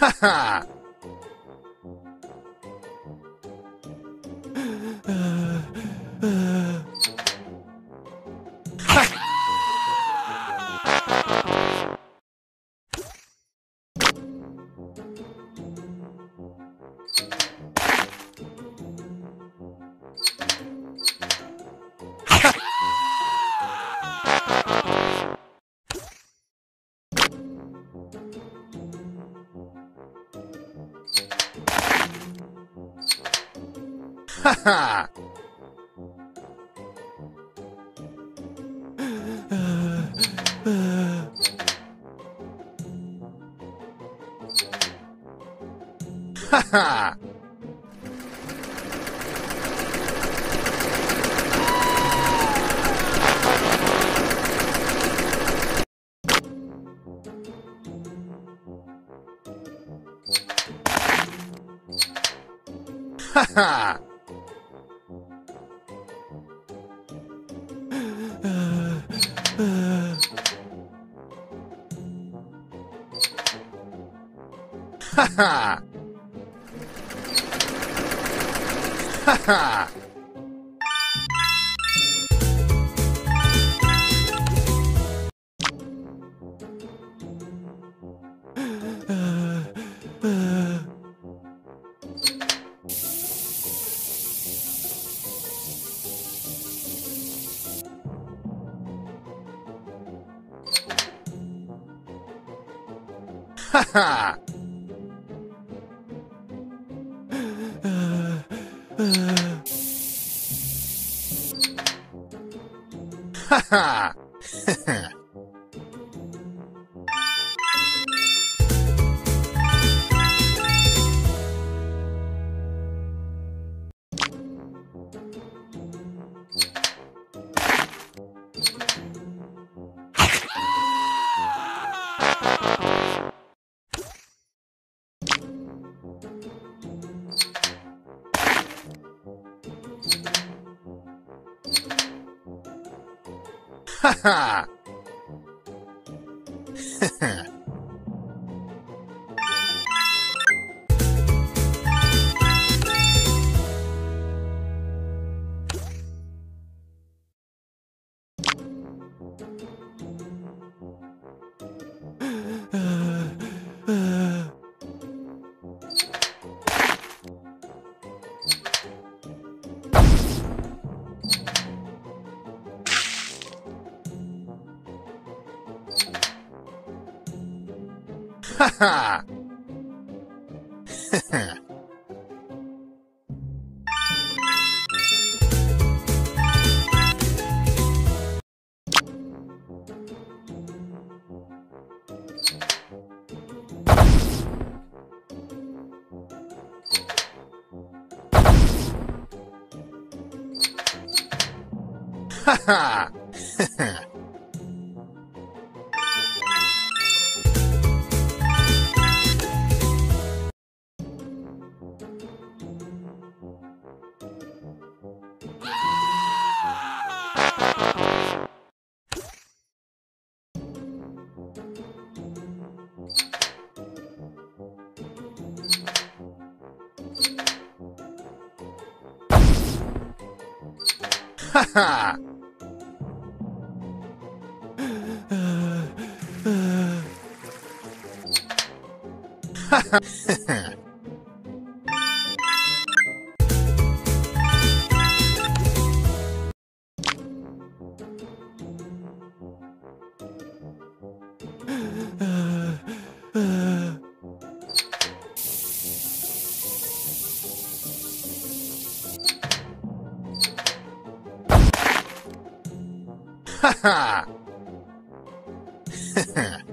Ha ha! Ha ha! Ha ha! Ha! Ha ha! Ha! Ha ha! Ha ha! Ha ha! Ha ha! Ha ha! Ha ha! Ha ha!